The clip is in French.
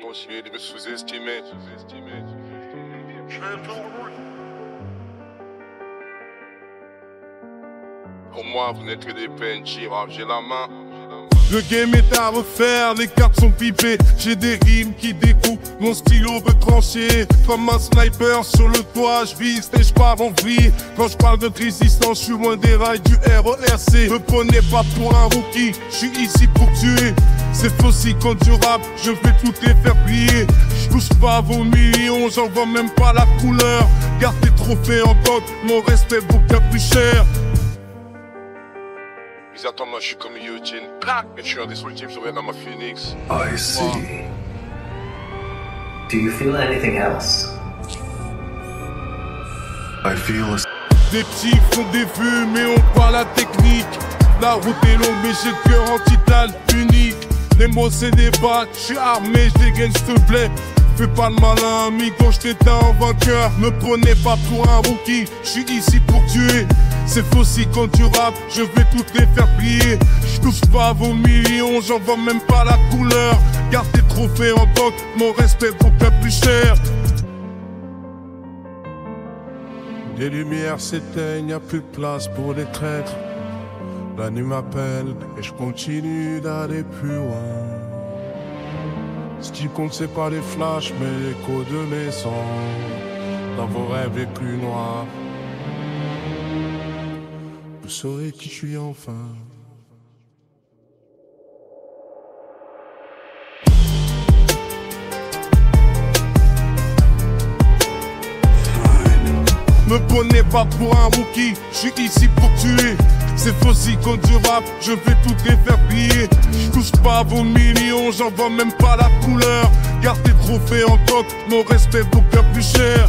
continuer de me sous-estimer. Pour moi, vous n'êtes que des PNJ, j'ai la main. Le game est à refaire, les cartes sont pipées. J'ai des rimes qui découpent, mon stylo veut trancher. Comme un sniper sur le toit, je vise et je pars en vrille. Quand je parle de résistance, je suis loin des rails du RERC. Me prenez pas pour un rookie, je suis ici pour tuer. C'est faux si quand du rap, je vais tout les faire plier. Je touche pas à vos millions, j'en vois même pas la couleur. Garde tes trophées en compte, mon respect beaucoup plus cher. Ils attendent moi, je suis comme Eugene. Et je suis indestructible, je reviens dans ma phoenix. I see. Do you feel anything else? I feel a Des petits font des vues, mais on pas la technique. La route est longue, mais j'ai le cœur en titane. Les mots c'est des bacs, je suis armé, je dégaine s'il te plaît. Fais pas le malin, amigo, je en vainqueur. Me prenez pas pour un rookie, je suis ici pour tuer. C'est faux si quand tu je vais toutes les faire plier. Je touche pas vos millions, j'en vois même pas la couleur. Garde tes trophées en banque, mon respect beaucoup plus cher. Les lumières s'éteignent, y a plus de place pour les traîtres. La nuit m'appelle et je continue d'aller plus loin. Ce qui compte c'est pas les flashs mais l'écho de mes sons Dans vos rêves les plus noirs Vous saurez qui je suis enfin Me prenez pas pour un rookie, je suis ici pour tuer. C'est si quand rap, je vais tout plier. Je touche pas vos millions, j'en vois même pas la couleur. Garde tes trophées en coque, mon respect beaucoup plus cher.